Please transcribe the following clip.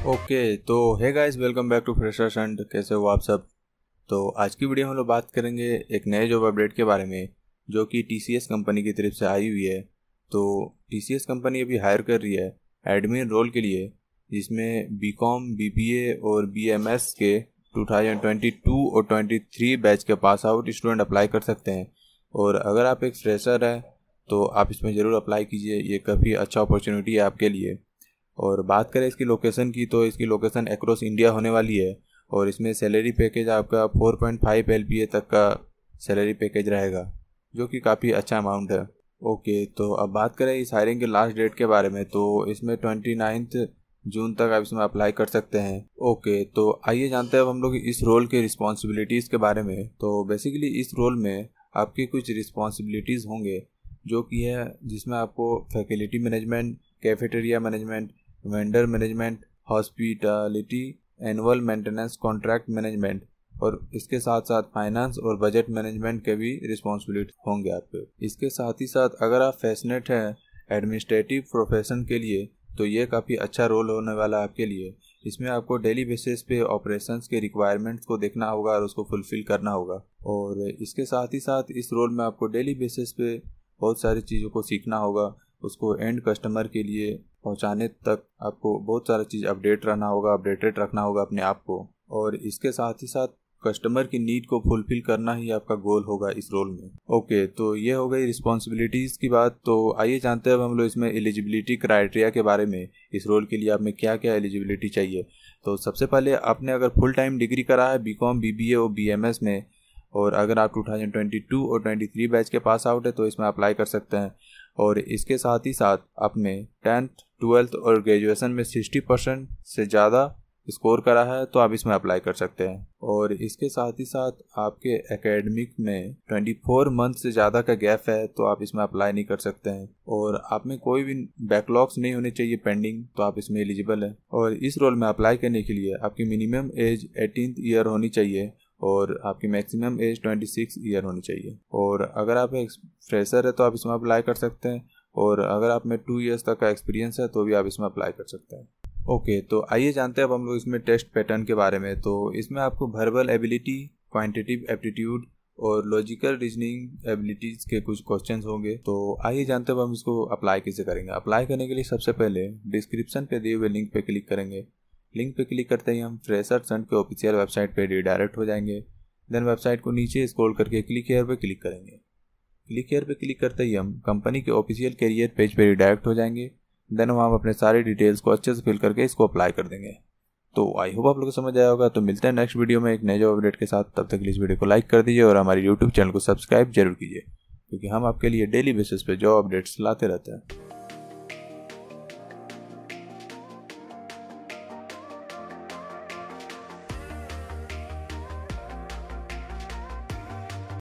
Okay तो है guys welcome back to freshers and कैसे हो आप सब? तो आज की वीडियो हम लोग बात करेंगे एक नए जॉब अपडेट के बारे में, जो कि TCS कंपनी की तरफ़ से आई हुई है। तो TCS कंपनी अभी हायर कर रही है एडमिन रोल के लिए, जिसमें बी कॉम और बीएमएस के 2022 और 23 बैच के पास आउट स्टूडेंट अप्लाई कर सकते हैं। और अगर आप एक फ्रेशर हैं तो आप इसमें ज़रूर अप्लाई कीजिए, ये काफ़ी अच्छा अपॉर्चुनिटी है आपके लिए। और बात करें इसकी लोकेशन की तो इसकी लोकेशन अक्रॉस इंडिया होने वाली है और इसमें सैलरी पैकेज आपका 4.5 पॉइंट फाइव एल तक का सैलरी पैकेज रहेगा, जो कि काफ़ी अच्छा अमाउंट है। ओके तो अब बात करें इस हायरिंग के लास्ट डेट के बारे में तो इसमें ट्वेंटी नाइन्थ जून तक आप इसमें अप्लाई कर सकते हैं। ओके तो आइए जानते हैं अब हम लोग इस रोल के रिस्पॉन्सिबिलिटीज़ के बारे में। तो बेसिकली इस रोल में आपकी कुछ रिस्पॉन्सिबिलिटीज़ होंगे, जो कि है जिसमें आपको faculty management cafeteria management vendor management hospitality annual maintenance contract management और इसके साथ साथ फाइनेंस और बजट मैनेजमेंट के भी रिस्पॉन्सिबिलिटी होंगे आपके। इसके साथ ही साथ अगर आप फैसनेट हैं एडमिनिस्ट्रेटिव प्रोफेशन के लिए तो ये काफ़ी अच्छा रोल होने वाला है आपके लिए। इसमें आपको डेली बेसिस पे ऑपरेशंस के रिक्वायरमेंट्स को देखना होगा और उसको फुलफ़िल करना होगा। और इसके साथ ही साथ इस रोल में आपको डेली बेसिस पे बहुत सारी चीज़ों को सीखना होगा। उसको एंड कस्टमर के लिए पहुँचाने तक आपको बहुत सारा चीज़ अपडेट रहना होगा अपडेटेड रखना होगा अपने आप को। और इसके साथ ही साथ कस्टमर की नीड को फुलफिल करना ही आपका गोल होगा इस रोल में। ओके okay, तो ये हो गई रिस्पॉन्सिबिलिटीज़ की बात। तो आइए जानते हैं अब हम लोग इसमें एलिजिबिलिटी क्राइटेरिया के बारे में इस रोल के लिए आप में क्या क्या एलिजिबिलिटी चाहिए। तो सबसे पहले आपने अगर फुल टाइम डिग्री करा है B com B B A और बी एम एस में और अगर आप 2022 और 23 बैच के पास आउट है तो इसमें अप्लाई कर सकते हैं। और इसके साथ ही साथ आपने टेंथ ट्वेल्थ और ग्रेजुएशन में सिक्सटी परसेंट से ज़्यादा स्कोर करा है तो आप इसमें अप्लाई कर सकते हैं। और इसके साथ ही साथ आपके एकेडमिक में 24 मंथ से ज़्यादा का गैप है तो आप इसमें अप्लाई नहीं कर सकते हैं। और आप में कोई भी बैकलॉग्स नहीं होने चाहिए पेंडिंग तो आप इसमें एलिजिबल है। और इस रोल में अप्लाई करने के लिए आपकी मिनिमम एज एटीन ईयर होनी चाहिए और आपकी मैक्सिमम एज 26 ईयर होनी चाहिए। और अगर आप एक फ्रेशर है तो आप इसमें अप्लाई कर सकते हैं। और अगर आप में टू ईयर्स तक का एक्सपीरियंस है तो भी आप इसमें अप्लाई कर सकते हैं। ओके okay, तो आइए जानते हैं अब हम लोग इसमें टेस्ट पैटर्न के बारे में। तो इसमें आपको वर्बल एबिलिटी क्वान्टिटिव एप्टीट्यूड और लॉजिकल रीजनिंग एबिलिटीज़ के कुछ क्वेश्चंस होंगे। तो आइए जानते हैं हम इसको अप्लाई कैसे करेंगे। अप्लाई करने के लिए सबसे पहले डिस्क्रिप्शन पे दिए हुए लिंक पे क्लिक करेंगे। लिंक पे क्लिक करते ही हम फ्रेशर सेंट के ऑफिशियल वेबसाइट पे रिडायरेक्ट हो जाएँगे। देन वेबसाइट को नीचे स्क्रॉल करके क्लिक हेयर पे क्लिक करेंगे। क्लिक हेयर पे क्लिक करते ही हम कंपनी के ऑफिशियल करियर पेज पे रिडायरेक्ट हो जाएँगे। देन हम अपने सारे डिटेल्स को अच्छे से फिल करके इसको अप्लाई कर देंगे। तो आई होप आप लोग को समझ आया होगा। तो मिलते हैं नेक्स्ट वीडियो में एक नए जॉब अपडेट के साथ। तब तक इस वीडियो को लाइक कर दीजिए और हमारे यूट्यूब चैनल को सब्सक्राइब ज़रूर कीजिए। क्योंकि हम आपके लिए डेली बेसिस पे जॉब अपडेट्स लाते रहते हैं।